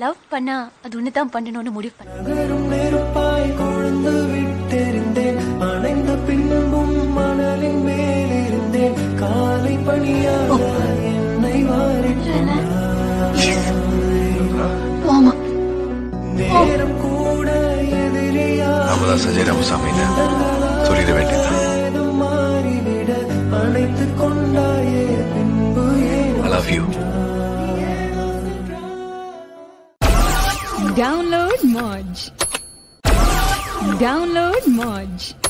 Love பண்ணா அது ஒன்று தான் பண்ணணும்னு முடிவு பண்ண. நகரும் நெருப்பாய் கொழுந்து விட்டிருந்தேன். அணைந்த பின்பும் மணலின் மேலிருந்தேன். காலை பணியாக என்னை நேரம் கூட எதிரியா. நாம தான் சஞ்சய் ராமசாமின்னு சொல்லிட வேண்டியதுதான். மாறிவிட அணைத்துக் கொண்டாயே பின்பு I love you Download Modge. Download Modge.